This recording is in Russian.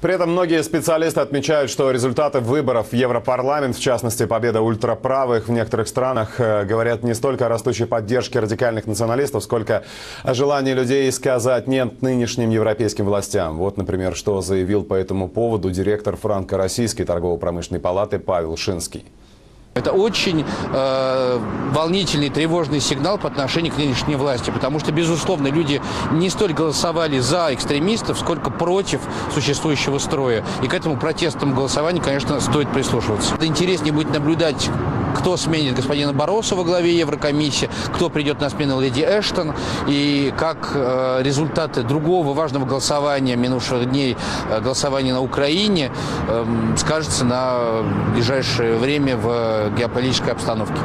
При этом многие специалисты отмечают, что результаты выборов в Европарламент, в частности победа ультраправых в некоторых странах, э, говорят не столько о растущей поддержке радикальных националистов, сколько о желании людей сказать «нет» нынешним европейским властям. Вот, например, что заявил по этому поводу директор франко-российской торгово-промышленной палаты Павел Шинский. Это очень э, волнительный, тревожный сигнал по отношению к нынешней власти, потому что, безусловно, люди не столь голосовали за экстремистов, сколько против существующего строя. И к этому протестному голосованию, конечно, стоит прислушиваться. Интереснее будет наблюдать, кто сменит господина Бароса во главе Еврокомиссии, кто придет на смену леди Эштон, и как э, результаты другого важного голосования минувших дней, э, голосования на Украине, э, скажется на ближайшее время в геополитической обстановке.